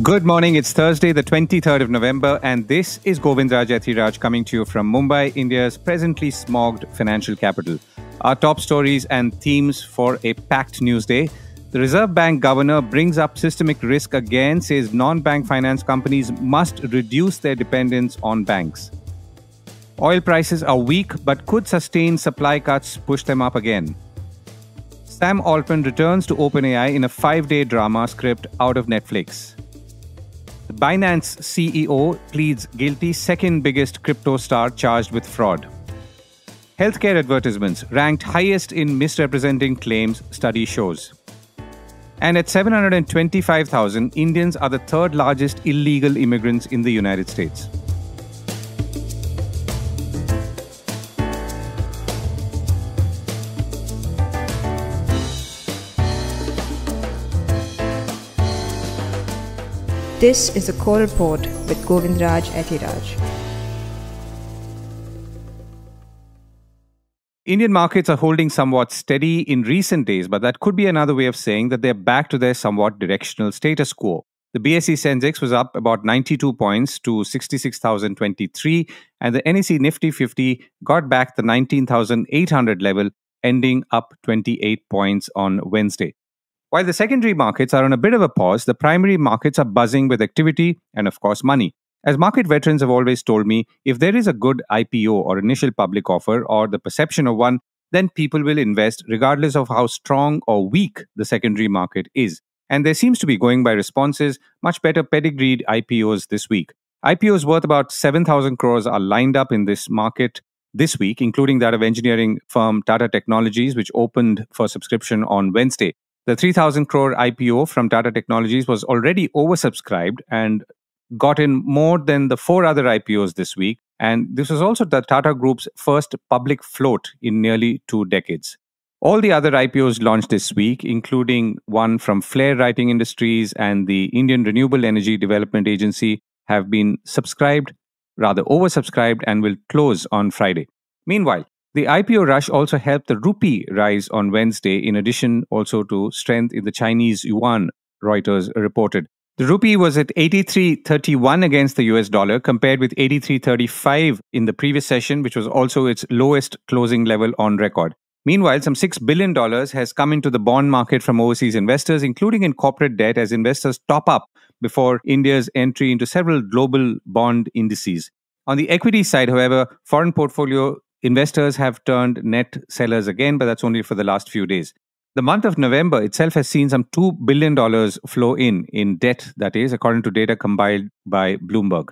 Good morning. It's Thursday, the 23rd of November, and this is Govindraj Ethiraj coming to you from Mumbai, India's presently smogged financial capital. Our top stories and themes for a packed news day. The Reserve Bank governor brings up systemic risk again, says non bank finance companies must reduce their dependence on banks. Oil prices are weak but could sustain supply cuts, push them up again. Sam Altman returns to OpenAI in a five day drama script out of Netflix. Binance CEO pleads guilty, second biggest crypto star charged with fraud. Healthcare advertisements ranked highest in misrepresenting claims, study shows. And at 725,000, Indians are the third largest illegal immigrants in the United States. This is the Core Report with Govindraj Ethiraj. Indian markets are holding somewhat steady in recent days, but that could be another way of saying that they're back to their somewhat directional status quo. The BSE Sensex was up about 92 points to 66,023, and the NSE Nifty 50 got back the 19,800 level, ending up 28 points on Wednesday. While the secondary markets are on a bit of a pause, the primary markets are buzzing with activity and, of course, money. As market veterans have always told me, if there is a good IPO or initial public offer or the perception of one, then people will invest regardless of how strong or weak the secondary market is. And there seems to be, going by responses, much better pedigreed IPOs this week. IPOs worth about 7,000 crores are lined up in this market this week, including that of engineering firm Tata Technologies, which opened for subscription on Wednesday. The 3,000 crore IPO from Tata Technologies was already oversubscribed and got in more than the four other IPOs this week. And this was also the Tata Group's first public float in nearly two decades. All the other IPOs launched this week, including one from Flair Writing Industries and the Indian Renewable Energy Development Agency, have been subscribed, rather oversubscribed, and will close on Friday. Meanwhile, the IPO rush also helped the rupee rise on Wednesday, in addition also to strength in the Chinese yuan, Reuters reported. The rupee was at 83.31 against the US dollar, compared with 83.35 in the previous session, which was also its lowest closing level on record. Meanwhile, some $6 billion has come into the bond market from overseas investors, including in corporate debt, as investors top up before India's entry into several global bond indices. On the equity side, however, foreign portfolio investors have turned net sellers again, but that's only for the last few days. The month of November itself has seen some $2 billion flow in, in debt, that is, according to data compiled by Bloomberg.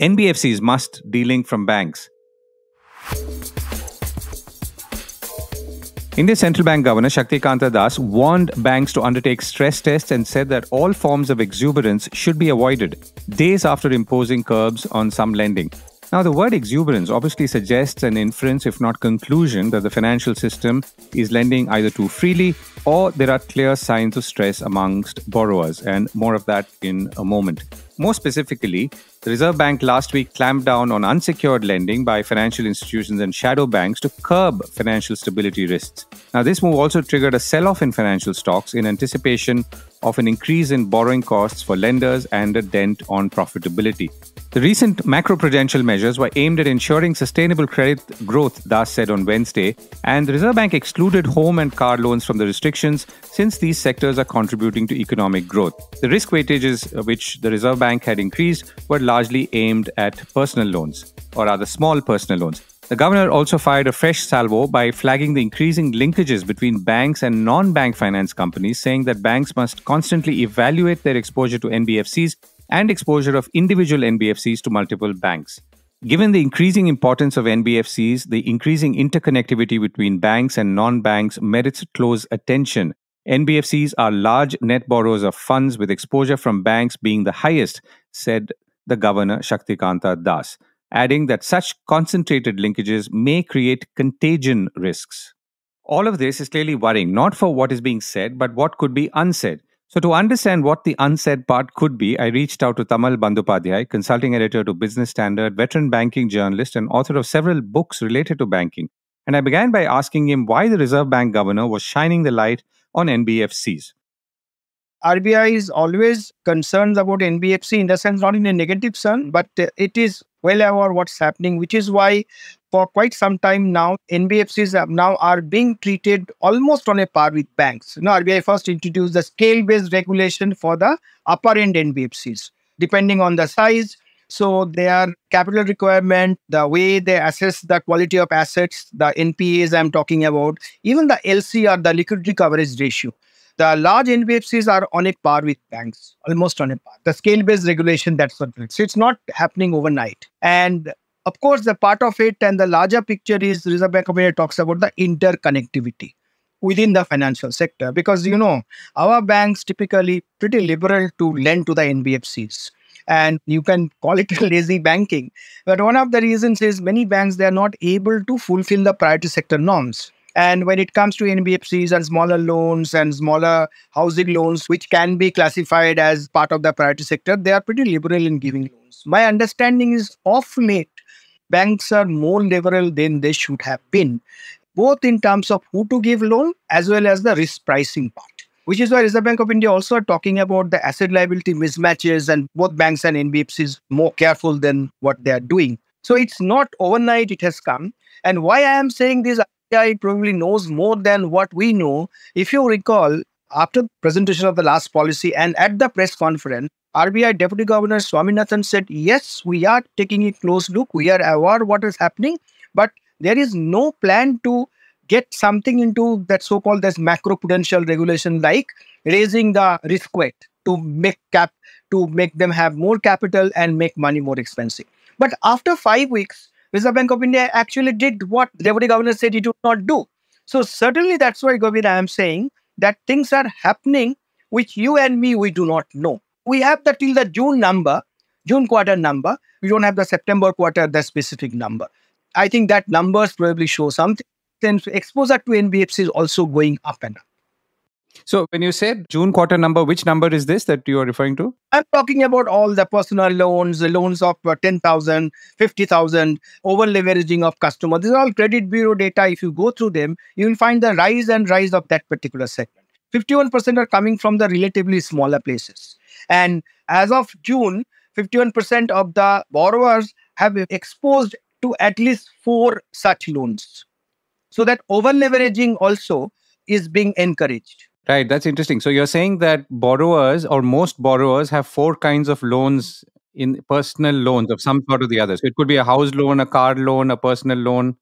NBFCs must delink from banks. India's central bank governor Shaktikanta Das warned banks to undertake stress tests and said that all forms of exuberance should be avoided days after imposing curbs on some lending. Now, the word exuberance obviously suggests an inference, if not conclusion, that the financial system is lending either too freely or there are clear signs of stress amongst borrowers, and more of that in a moment. More specifically, the Reserve Bank last week clamped down on unsecured lending by financial institutions and shadow banks to curb financial stability risks. Now, this move also triggered a sell off in financial stocks in anticipation of an increase in borrowing costs for lenders and a dent on profitability. The recent macroprudential measures were aimed at ensuring sustainable credit growth, Das said on Wednesday, and the Reserve Bank excluded home and car loans from the restrictions since these sectors are contributing to economic growth. The risk weightages, uh, which the Reserve Bank had increased, were largely aimed at personal loans, or rather small personal loans. The governor also fired a fresh salvo by flagging the increasing linkages between banks and non bank finance companies, saying that banks must constantly evaluate their exposure to NBFCs and exposure of individual NBFCs to multiple banks. Given the increasing importance of NBFCs, the increasing interconnectivity between banks and non banks merits close attention. NBFCs are large net borrowers of funds with exposure from banks being the highest, said the governor Shaktikanta Das, adding that such concentrated linkages may create contagion risks. All of this is clearly worrying, not for what is being said, but what could be unsaid. So, to understand what the unsaid part could be, I reached out to Tamal Bandyopadhyay, consulting editor to Business Standard, veteran banking journalist, and author of several books related to banking. And I began by asking him why the Reserve Bank governor was shining the light on NBFCs. RBI is always concerned about NBFC in the sense, not in a negative sense, but it is well aware what's happening, which is why for quite some time now, NBFCs now are being treated almost on a par with banks. You know, RBI first introduced the scale-based regulation for the upper end NBFCs, depending on the size. So their capital requirement, the way they assess the quality of assets, the NPAs I'm talking about, even the LCR, the liquidity coverage ratio. The large NBFCs are on a par with banks, almost on a par. The scale-based regulation, that's what. So it's not happening overnight. And of course, the part of it and the larger picture is Reserve Bank of India talks about the interconnectivity within the financial sector because you know our banks typically pretty liberal to lend to the NBFCs and you can call it lazy banking but one of the reasons is many banks they are not able to fulfill the priority sector norms and when it comes to NBFCs and smaller loans and smaller housing loans, which can be classified as part of the priority sector, they are pretty liberal in giving loans. My understanding is off late, banks are more liberal than they should have been, both in terms of who to give loan as well as the risk pricing part. Which is why Reserve Bank of India also are talking about the asset liability mismatches and both banks and NBFCs more careful than what they are doing. So it's not overnight it has come. And why I am saying this, RBI probably knows more than what we know. If you recall, after presentation of the last policy and at the press conference, RBI Deputy Governor Swaminathan said, yes, we are taking a close look. We are aware what is happening, but there is no plan to get something into that so-called this macroprudential regulation like raising the risk weight to make cap to make them have more capital and make money more expensive. But after five weeks, Reserve Bank of India actually did what Deputy Governor said he would not do. So certainly that's why, Govind, I am saying that things are happening which you and me, we do not know. We have the till the June number, June quarter number. We don't have the September quarter, the specific number. I think that numbers probably show something. Then exposure to NBFC is also going up and up. So when you said June quarter number, which number is this that you are referring to? I'm talking about all the personal loans, the loans of uh, 10,000, 50,000, over leveraging of customers. These are all credit bureau data. If you go through them, you will find the rise and rise of that particular segment. 51% are coming from the relatively smaller places. And as of June, 51% of the borrowers have exposed to at least four such loans. So that over leveraging also is being encouraged. Right, that's interesting. So you're saying that borrowers or most borrowers have four kinds of loans in personal loans of some sort or the other. So it could be a house loan, a car loan, a personal loan,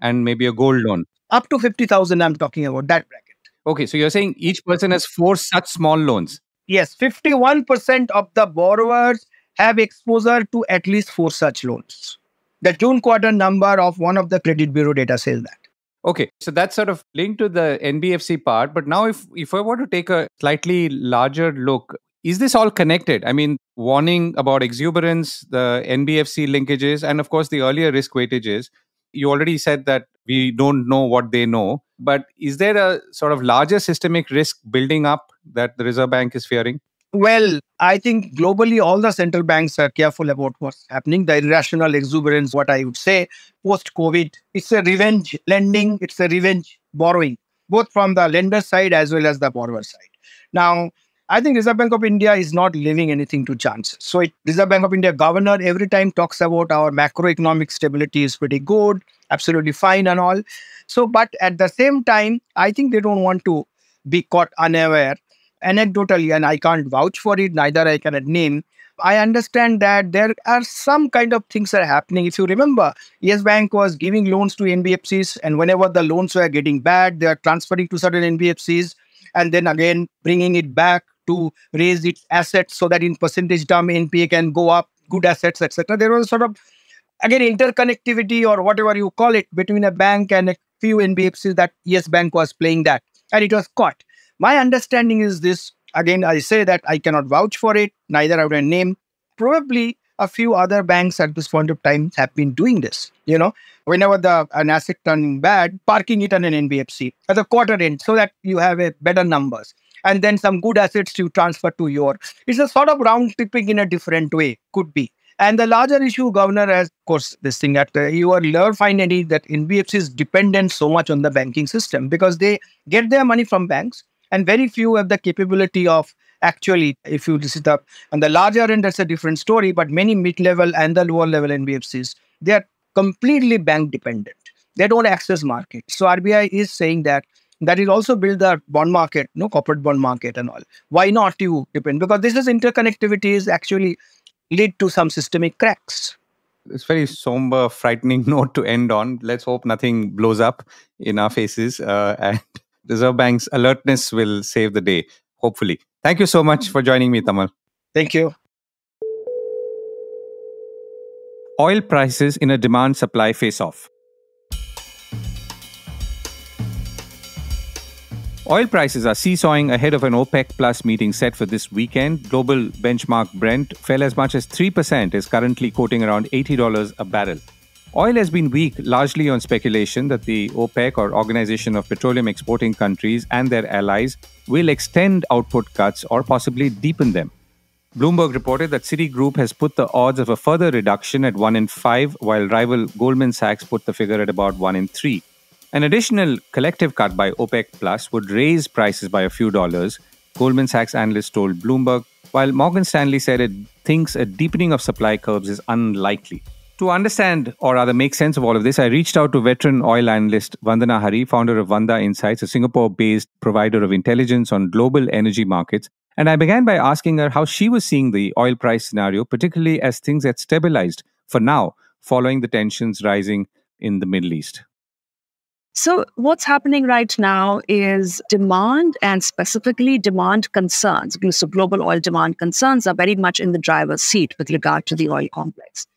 and maybe a gold loan. Up to 50,000, I'm talking about that bracket. Okay, so you're saying each person has four such small loans. Yes, 51% of the borrowers have exposure to at least four such loans. The June quarter number of one of the credit bureau data says that. Okay, so that's sort of linked to the NBFC part. But now, if if I were to take a slightly larger look, is this all connected? I mean, warning about exuberance, the NBFC linkages, and of course the earlier risk weightages. You already said that we don't know what they know, but is there a sort of larger systemic risk building up that the Reserve Bank is fearing? Well, I think globally, all the central banks are careful about what's happening. The irrational exuberance, what I would say, post COVID, it's a revenge lending, it's a revenge borrowing, both from the lender side as well as the borrower side. Now, I think Reserve Bank of India is not leaving anything to chance. So, it, Reserve Bank of India governor every time talks about our macroeconomic stability is pretty good, absolutely fine and all. So, but at the same time, I think they don't want to be caught unaware anecdotally, and I can't vouch for it, neither I cannot name. I understand that there are some kind of things are happening. If you remember, Yes Bank was giving loans to NBFCs, and whenever the loans were getting bad, they are transferring to certain NBFCs, and then again bringing it back to raise its assets so that in percentage term NPA can go up, good assets, etc. There was sort of again interconnectivity or whatever you call it between a bank and a few NBFCs that Yes Bank was playing that, and it was caught. My understanding is this again, I say that I cannot vouch for it, neither I would name. Probably a few other banks at this point of time have been doing this. You know, whenever the an asset turning bad, parking it on an NBFC at the quarter end so that you have a better numbers. And then some good assets you transfer to your. It's a sort of round tripping in a different way, could be. And the larger issue, Governor, has, of course, this thing that uh, you will never find any that NBFC is dependent so much on the banking system because they get their money from banks and very few have the capability of actually, if you visit up on the larger end, that's a different story. But many mid-level and the lower level NBFCs, they are completely bank dependent. They don't access market. So RBI is saying that that will also build the bond market, no corporate bond market and all. Why not you depend? Because this is interconnectivity is actually lead to some systemic cracks. It's very somber, frightening note to end on. Let's hope nothing blows up in our faces, uh, and Reserve Bank's alertness will save the day. Hopefully. Thank you so much for joining me, Tamal. Thank you. Oil prices in a demand supply face off. Oil prices are seesawing ahead of an OPEC Plus meeting set for this weekend. Global benchmark Brent fell as much as 3%, is currently quoting around $80 a barrel. Oil has been weak largely on speculation that the OPEC or Organization of Petroleum Exporting Countries and their allies will extend output cuts or possibly deepen them. Bloomberg reported that Citigroup has put the odds of a further reduction at 1 in 5, while rival Goldman Sachs put the figure at about 1 in 3. An additional collective cut by OPEC Plus would raise prices by a few dollars, Goldman Sachs analyst told Bloomberg, while Morgan Stanley said it thinks a deepening of supply curves is unlikely. To understand or rather make sense of all of this, I reached out to veteran oil analyst Vandana Hari, founder of Vanda Insights, a Singapore based provider of intelligence on global energy markets. And I began by asking her how she was seeing the oil price scenario, particularly as things had stabilized for now, following the tensions rising in the Middle East. So, what's happening right now is demand and specifically demand concerns. So, global oil demand concerns are very much in the driver's seat with regard to the oil complex.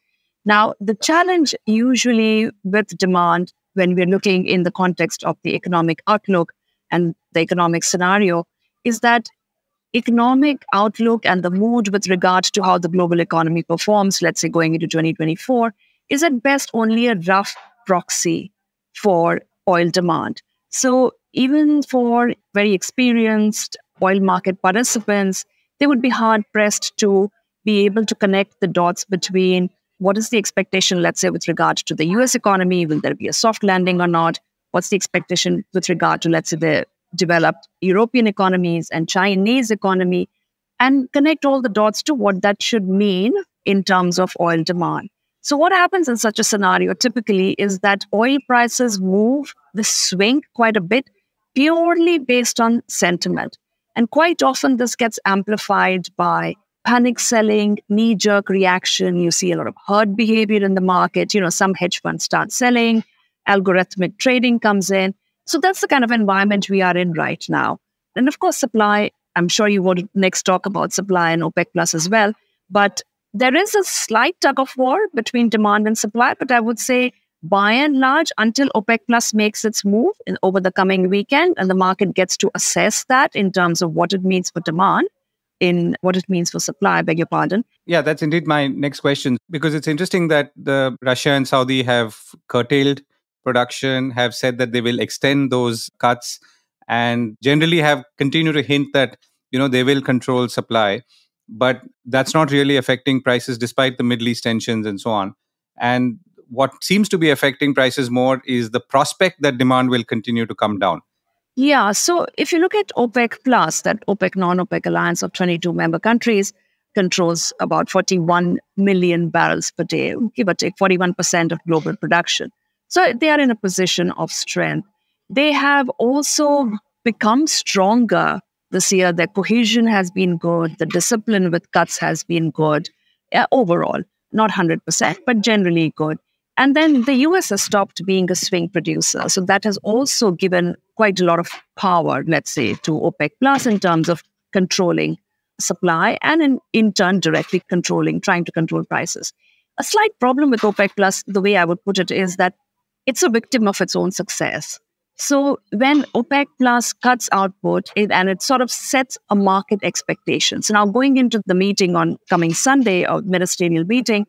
Now, the challenge usually with demand when we're looking in the context of the economic outlook and the economic scenario is that economic outlook and the mood with regard to how the global economy performs, let's say going into 2024, is at best only a rough proxy for oil demand. So even for very experienced oil market participants, they would be hard pressed to be able to connect the dots between what is the expectation, let's say, with regard to the US economy? Will there be a soft landing or not? What's the expectation with regard to, let's say, the developed European economies and Chinese economy? And connect all the dots to what that should mean in terms of oil demand. So, what happens in such a scenario typically is that oil prices move, the swing quite a bit, purely based on sentiment. And quite often, this gets amplified by panic selling, knee jerk reaction. You see a lot of herd behavior in the market. You know, some hedge funds start selling, algorithmic trading comes in. So, that's the kind of environment we are in right now. And of course, supply, I'm sure you would next talk about supply and OPEC Plus as well. But there is a slight tug of war between demand and supply, but I would say by and large, until OPEC Plus makes its move in, over the coming weekend and the market gets to assess that in terms of what it means for demand, in what it means for supply, I beg your pardon. Yeah, that's indeed my next question because it's interesting that the Russia and Saudi have curtailed production, have said that they will extend those cuts, and generally have continued to hint that you know they will control supply but that's not really affecting prices despite the Middle East tensions and so on. And what seems to be affecting prices more is the prospect that demand will continue to come down. Yeah. So if you look at OPEC Plus, that OPEC non OPEC alliance of 22 member countries controls about 41 million barrels per day, give or take 41% of global production. So they are in a position of strength. They have also become stronger this year. The cohesion has been good. The discipline with cuts has been good yeah, overall, not 100%, but generally good. And then the US has stopped being a swing producer. So that has also given quite a lot of power, let's say, to OPEC Plus in terms of controlling supply and in, in turn directly controlling, trying to control prices. A slight problem with OPEC Plus, the way I would put it, is that it's a victim of its own success. So when OPEC Plus cuts output it, and it sort of sets a market expectation. So now going into the meeting on coming Sunday or ministerial meeting,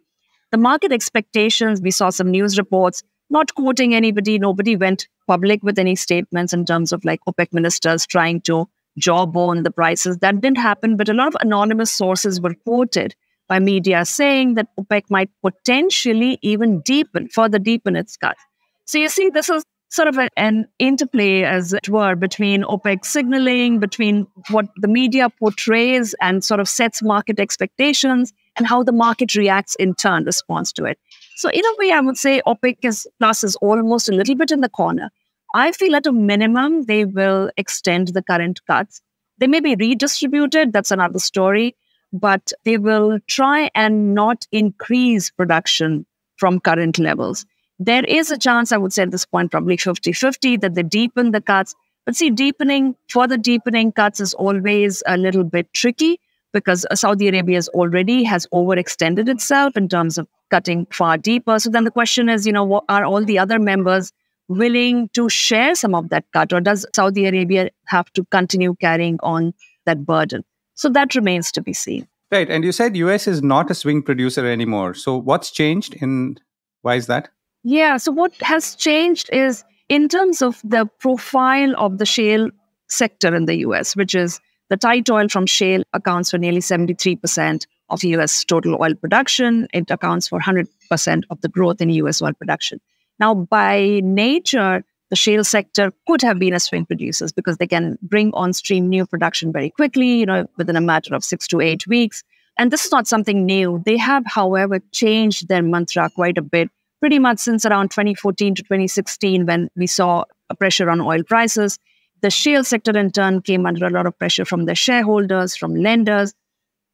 the market expectations, we saw some news reports, not quoting anybody, nobody went public with any statements in terms of like OPEC ministers trying to jawbone the prices. That didn't happen, but a lot of anonymous sources were quoted by media saying that OPEC might potentially even deepen, further deepen its cut. So you see, this is sort of a, an interplay, as it were, between OPEC signaling, between what the media portrays and sort of sets market expectations, and how the market reacts in turn, responds to it. So, in a way, I would say OPEC is, Plus is almost a little bit in the corner. I feel at a minimum, they will extend the current cuts. They may be redistributed, that's another story, but they will try and not increase production from current levels. There is a chance, I would say at this point, probably 50 50, that they deepen the cuts. But see, deepening, further deepening cuts is always a little bit tricky because Saudi Arabia has already has overextended itself in terms of cutting far deeper. So then the question is, you know, what are all the other members willing to share some of that cut, or does Saudi Arabia have to continue carrying on that burden? So that remains to be seen. Right, and you said US is not a swing producer anymore. So what's changed? In why is that? Yeah. So what has changed is in terms of the profile of the shale sector in the US, which is the tight oil from shale accounts for nearly 73% of US total oil production. It accounts for 100% of the growth in US oil production. Now, by nature, the shale sector could have been a swing producers because they can bring on stream new production very quickly, you know, within a matter of six to eight weeks. And this is not something new. They have, however, changed their mantra quite a bit pretty much since around 2014 to 2016 when we saw a pressure on oil prices. The shale sector, in turn, came under a lot of pressure from their shareholders, from lenders,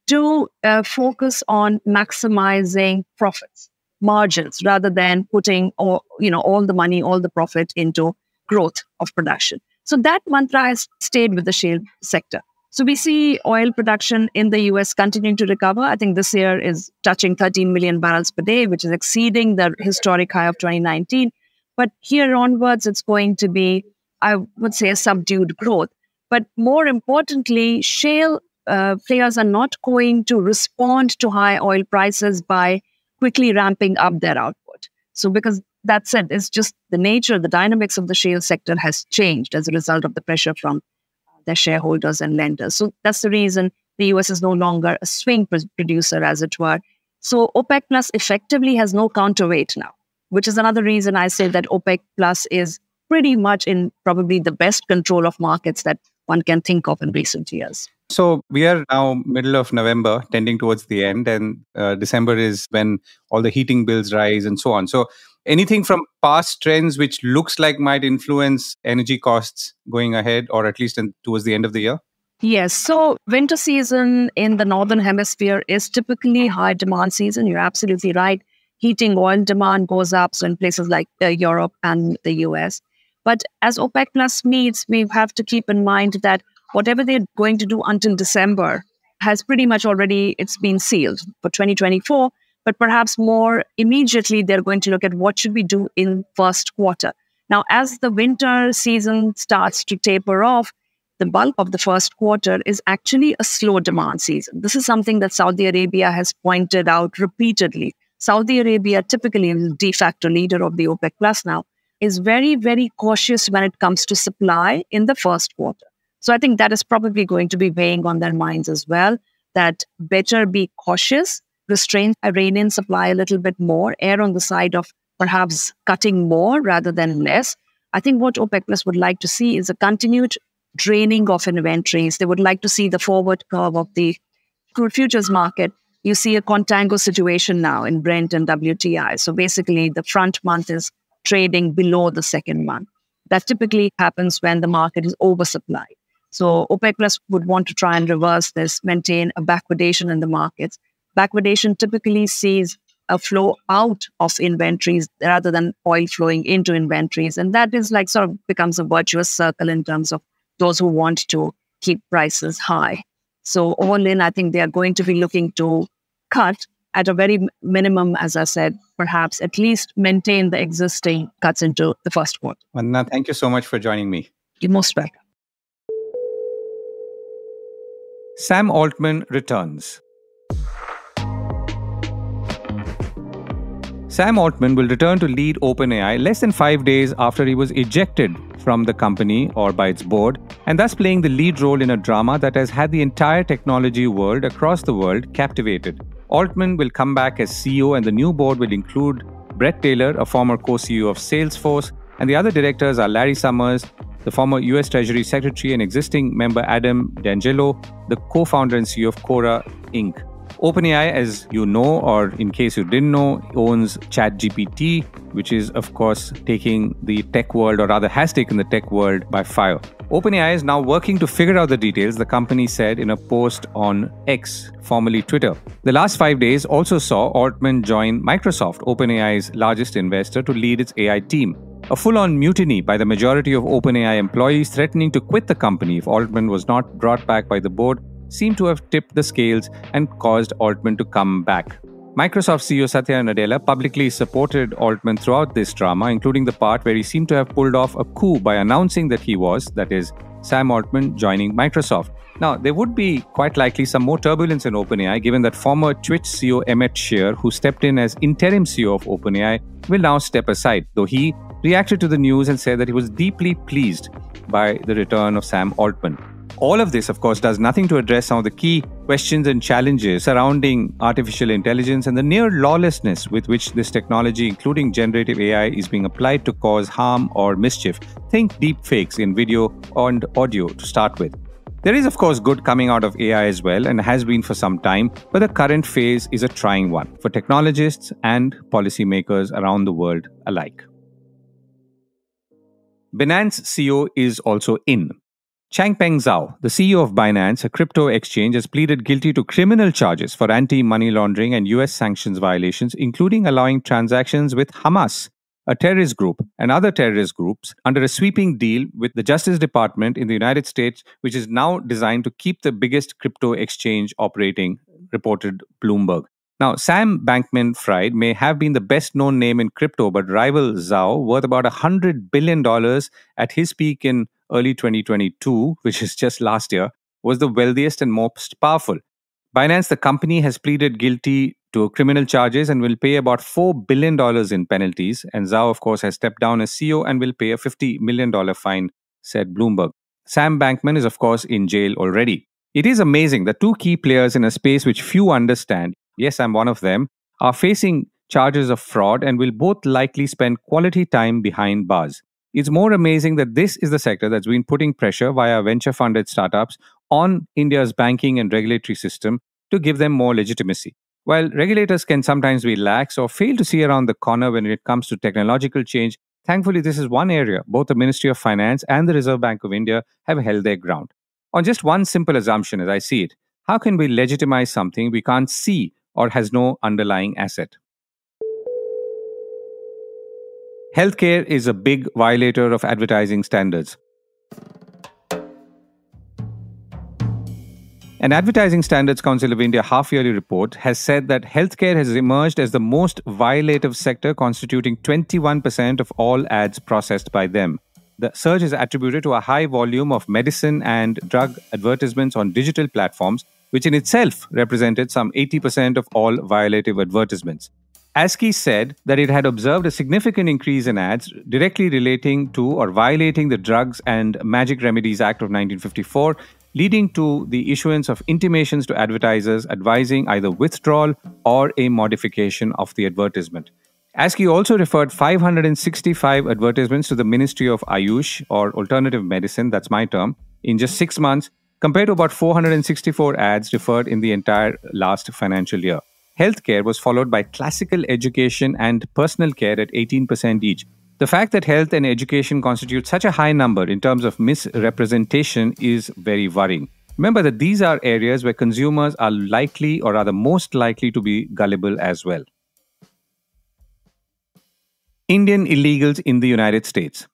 to uh, focus on maximizing profits, margins, rather than putting all, you know, all the money, all the profit into growth of production. So that mantra has stayed with the shale sector. So we see oil production in the US continuing to recover. I think this year is touching 13 million barrels per day, which is exceeding the historic high of 2019. But here onwards, it's going to be, I would say, a subdued growth. But more importantly, shale uh, players are not going to respond to high oil prices by quickly ramping up their output. So, because that said, it's just the nature, the dynamics of the shale sector has changed as a result of the pressure from their shareholders and lenders. So that's the reason the US is no longer a swing producer, as it were. So OPEC Plus effectively has no counterweight now, which is another reason I say that OPEC Plus is pretty much in probably the best control of markets that one can think of in recent years. So we are now middle of November, tending towards the end, and uh, December is when all the heating bills rise and so on. So anything from past trends which looks like might influence energy costs going ahead or at least in, towards the end of the year? Yes. So, winter season in the northern hemisphere is typically high demand season. You're absolutely right. Heating oil demand goes up. So, in places like uh, Europe and the US. But as OPEC Plus meets, we have to keep in mind that whatever they're going to do until December has pretty much already it's been sealed for 2024 but perhaps more immediately they're going to look at what should we do in first quarter. Now as the winter season starts to taper off the bulk of the first quarter is actually a slow demand season. This is something that saudi arabia has pointed out repeatedly. Saudi arabia typically is de facto leader of the opec plus now is very very cautious when it comes to supply in the first quarter so i think that is probably going to be weighing on their minds as well that better be cautious restrain Iranian supply a little bit more, err on the side of perhaps cutting more rather than less. I think what OPEC Plus would like to see is a continued draining of inventories. They would like to see the forward curve of the crude futures market. You see a contango situation now in Brent and WTI. So basically, the front month is trading below the second month. That typically happens when the market is oversupplied. So OPEC Plus would want to try and reverse this, maintain a backwardation in the markets, Backwardation typically sees a flow out of inventories rather than oil flowing into inventories. And that is like sort of becomes a virtuous circle in terms of those who want to keep prices high. So, all in, I think they are going to be looking to cut at a very minimum, as I said, perhaps at least maintain the existing cuts into the first quarter. Vandana, thank you so much for joining me. You're most welcome. Sam Altman returns. Sam Altman will return to lead OpenAI less than five days after he was ejected from the company or by its board, and thus playing the lead role in a drama that has had the entire technology world across the world captivated. Altman will come back as CEO, and the new board will include Bret Taylor, a former co CEO of Salesforce, And the other directors are Larry Summers, the former US Treasury Secretary and existing member Adam D'Angelo, the co founder and CEO of Quora Inc. OpenAI, as you know, or in case you didn't know, owns ChatGPT, which is, of course, taking the tech world, or rather has taken the tech world by fire. OpenAI is now working to figure out the details, the company said in a post on X, formerly Twitter. The last five days also saw Altman join Microsoft, OpenAI's largest investor, to lead its AI team. A full on mutiny by the majority of OpenAI employees threatening to quit the company if Altman was not brought back by the board seem to have tipped the scales and caused Altman to come back. Microsoft CEO Satya Nadella publicly supported Altman throughout this drama, including the part where he seemed to have pulled off a coup by announcing that he was, that is, Sam Altman, joining Microsoft. Now, there would be quite likely some more turbulence in OpenAI, given that former Twitch CEO Emmett Shear, who stepped in as interim CEO of OpenAI, will now step aside, though he reacted to the news and said that he was deeply pleased by the return of Sam Altman. All of this, of course, does nothing to address some of the key questions and challenges surrounding artificial intelligence and the near lawlessness with which this technology, including generative AI, is being applied to cause harm or mischief. Think deepfakes in video and audio to start with. There is, of course, good coming out of AI as well, and has been for some time, but the current phase is a trying one for technologists and policymakers around the world alike. Binance CEO is also in. Changpeng Zhao, the CEO of Binance, a crypto exchange, has pleaded guilty to criminal charges for anti money laundering and US sanctions violations, including allowing transactions with Hamas, a terrorist group, and other terrorist groups under a sweeping deal with the Justice Department in the United States, which is now designed to keep the biggest crypto exchange operating, reported Bloomberg. Now, Sam Bankman Fried may have been the best known name in crypto, but rival Zhao, worth about $100 billion at his peak in early 2022, which is just last year, was the wealthiest and most powerful. Binance, the company, has pleaded guilty to criminal charges and will pay about $4 billion in penalties. And Zhao, of course, has stepped down as CEO and will pay a $50 million fine, said Bloomberg. Sam Bankman is, of course, in jail already. It is amazing that two key players in a space which few understand, yes, I'm one of them, are facing charges of fraud and will both likely spend quality time behind bars. It's more amazing that this is the sector that's been putting pressure via venture funded startups on India's banking and regulatory system to give them more legitimacy. While regulators can sometimes be lax or fail to see around the corner when it comes to technological change, thankfully, this is one area both the Ministry of Finance and the Reserve Bank of India have held their ground. On just one simple assumption, as I see it, how can we legitimize something we can't see or has no underlying asset? Healthcare is a big violator of advertising standards. An Advertising Standards Council of India half yearly report has said that healthcare has emerged as the most violative sector, constituting 21% of all ads processed by them. The surge is attributed to a high volume of medicine and drug advertisements on digital platforms, which in itself represented some 80% of all violative advertisements. ASCI said that it had observed a significant increase in ads directly relating to or violating the Drugs and Magic Remedies Act of 1954, leading to the issuance of intimations to advertisers advising either withdrawal or a modification of the advertisement. ASCI also referred 565 advertisements to the Ministry of Ayush or alternative medicine, that's my term, in just six months, compared to about 464 ads referred in the entire last financial year. Healthcare was followed by classical education and personal care at 18% each. The fact that health and education constitute such a high number in terms of misrepresentation is very worrying. Remember that these are areas where consumers are likely, or rather most likely, to be gullible as well. Indian illegals in the United States.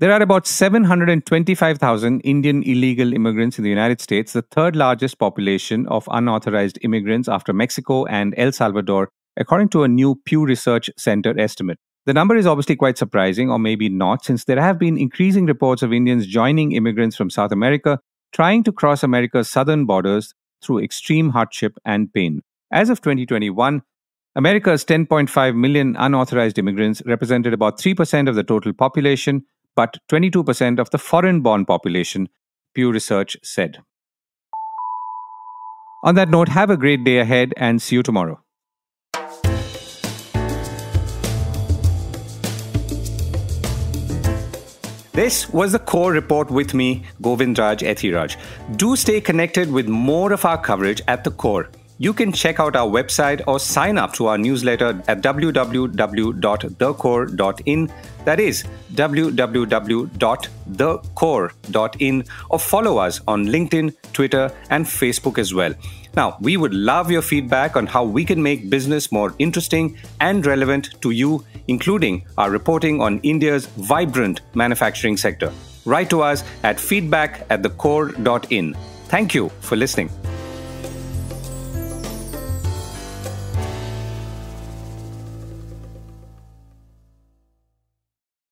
There are about 725,000 Indian illegal immigrants in the United States, the third largest population of unauthorized immigrants after Mexico and El Salvador, according to a new Pew Research Center estimate. The number is obviously quite surprising, or maybe not, since there have been increasing reports of Indians joining immigrants from South America trying to cross America's southern borders through extreme hardship and pain. As of 2021, America's 10.5 million unauthorized immigrants represented about 3% of the total population, but 22% of the foreign born population, Pew Research said. On that note, have a great day ahead and see you tomorrow. This was the core report with me, Govindraj Ethiraj. Do stay connected with more of our coverage at the core. You can check out our website or sign up to our newsletter at www.thecore.in. That is www.thecore.in or follow us on LinkedIn, Twitter, and Facebook as well. Now, we would love your feedback on how we can make business more interesting and relevant to you, including our reporting on India's vibrant manufacturing sector. Write to us at feedback at thecore.in. Thank you for listening.